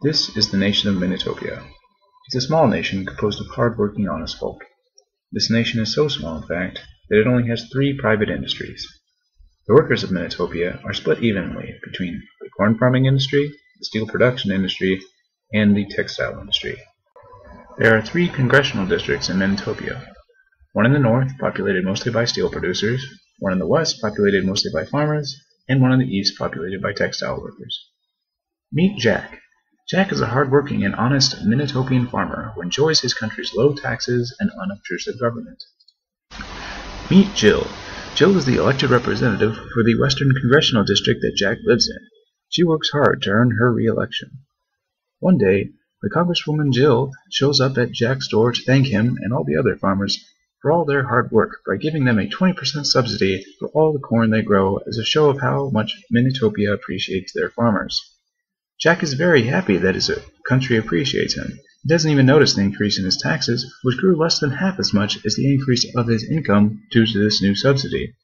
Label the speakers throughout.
Speaker 1: This is the nation of Minitopia. It's a small nation composed of hard-working, honest folk. This nation is so small, in fact, that it only has three private industries. The workers of Minitopia are split evenly between the corn farming industry, the steel production industry, and the textile industry. There are three congressional districts in Minitopia. One in the north, populated mostly by steel producers, one in the west, populated mostly by farmers, and one in the east, populated by textile workers. Meet Jack. Jack is a hard-working and honest Minitopian farmer who enjoys his country's low taxes and unobtrusive government. Meet Jill. Jill is the elected representative for the Western Congressional District that Jack lives in. She works hard to earn her re-election. One day, the Congresswoman Jill shows up at Jack's door to thank him and all the other farmers for all their hard work by giving them a 20% subsidy for all the corn they grow as a show of how much Minitopia appreciates their farmers. Jack is very happy that his country appreciates him. He doesn't even notice the increase in his taxes, which grew less than half as much as the increase of his income due to this new subsidy.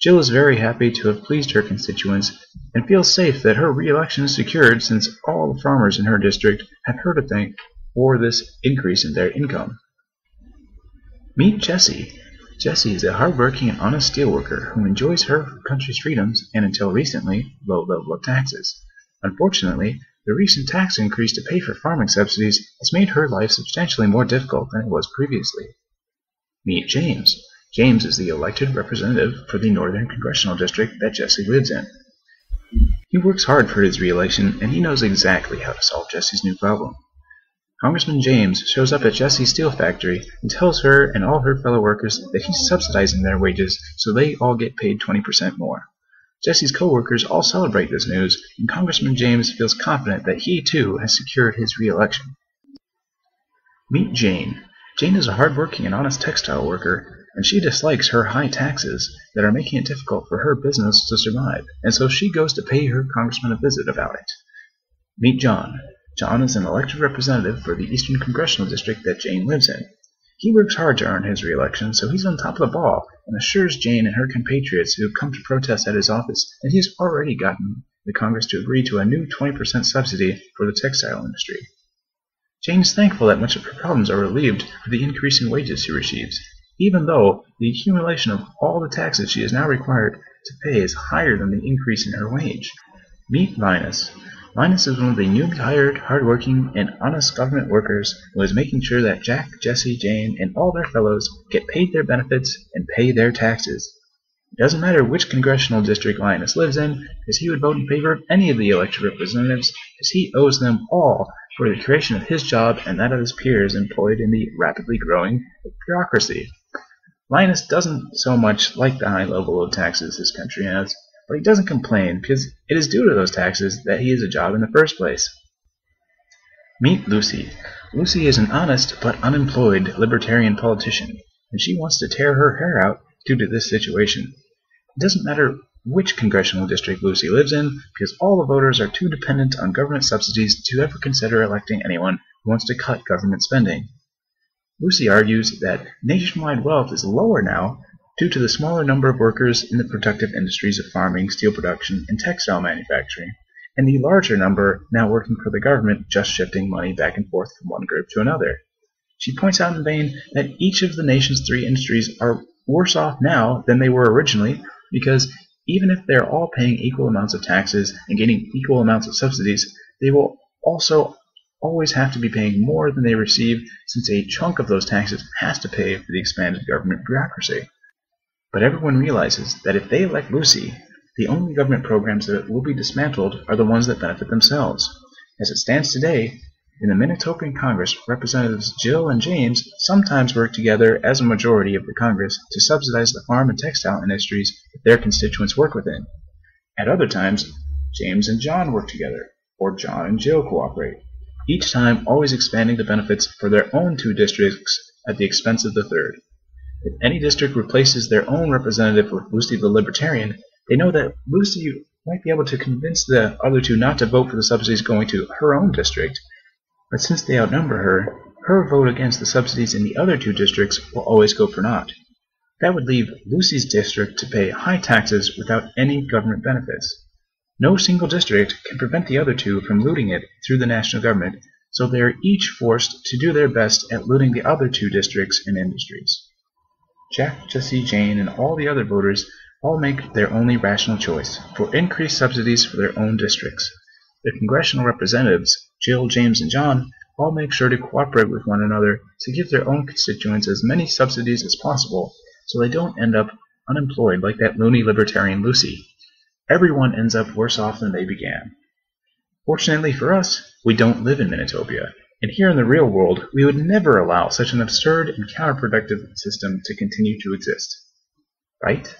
Speaker 1: Jill is very happy to have pleased her constituents and feels safe that her re-election is secured since all the farmers in her district have her to thank for this increase in their income. Meet Jessie. Jessie is a hard-working and honest steelworker who enjoys her country's freedoms and, until recently, low level of taxes. Unfortunately, the recent tax increase to pay for farming subsidies has made her life substantially more difficult than it was previously. Meet James. James is the elected representative for the Northern Congressional District that Jesse lives in. He works hard for his re-election, and he knows exactly how to solve Jesse's new problem. Congressman James shows up at Jesse's steel factory and tells her and all her fellow workers that he's subsidizing their wages so they all get paid 20% more. Jesse's co-workers all celebrate this news, and Congressman James feels confident that he, too, has secured his re-election. Meet Jane. Jane is a hard-working and honest textile worker, and she dislikes her high taxes that are making it difficult for her business to survive, and so she goes to pay her congressman a visit about it. Meet John. John is an elected representative for the Eastern Congressional District that Jane lives in. He works hard to earn his re-election, so he's on top of the ball and assures Jane and her compatriots who have come to protest at his office that he has already gotten the Congress to agree to a new 20% subsidy for the textile industry. Jane is thankful that much of her problems are relieved with the increase in wages she receives, even though the accumulation of all the taxes she is now required to pay is higher than the increase in her wage. Meet Linus. Linus is one of the newly hired, hard-working, and honest government workers who is making sure that Jack, Jesse, Jane, and all their fellows get paid their benefits and pay their taxes. It doesn't matter which congressional district Linus lives in, because he would vote in favor of any of the elected representatives, because he owes them all for the creation of his job and that of his peers employed in the rapidly growing bureaucracy. Linus doesn't so much like the high level of taxes his country has, but he doesn't complain because it is due to those taxes that he has a job in the first place. Meet Lucy. Lucy is an honest but unemployed libertarian politician, and she wants to tear her hair out due to this situation. It doesn't matter which congressional district Lucy lives in, because all the voters are too dependent on government subsidies to ever consider electing anyone who wants to cut government spending. Lucy argues that nationwide wealth is lower now due to the smaller number of workers in the productive industries of farming, steel production, and textile manufacturing, and the larger number now working for the government just shifting money back and forth from one group to another. She points out in vain that each of the nation's three industries are worse off now than they were originally because even if they're all paying equal amounts of taxes and getting equal amounts of subsidies, they will also always have to be paying more than they receive since a chunk of those taxes has to pay for the expanded government bureaucracy. But everyone realizes that if they elect Lucy, the only government programs that will be dismantled are the ones that benefit themselves. As it stands today, in the Minitopian Congress, Representatives Jill and James sometimes work together as a majority of the Congress to subsidize the farm and textile industries that their constituents work within. At other times, James and John work together, or John and Jill cooperate, each time always expanding the benefits for their own two districts at the expense of the third. If any district replaces their own representative with Lucy the Libertarian, they know that Lucy might be able to convince the other two not to vote for the subsidies going to her own district. But since they outnumber her, her vote against the subsidies in the other two districts will always go for naught. That would leave Lucy's district to pay high taxes without any government benefits. No single district can prevent the other two from looting it through the national government, so they are each forced to do their best at looting the other two districts and industries. Jack, Jesse, Jane, and all the other voters all make their only rational choice for increased subsidies for their own districts. The congressional representatives, Jill, James, and John, all make sure to cooperate with one another to give their own constituents as many subsidies as possible so they don't end up unemployed like that loony libertarian Lucy. Everyone ends up worse off than they began. Fortunately for us, we don't live in Minitopia, and here in the real world we would never allow such an absurd and counterproductive system to continue to exist. Right?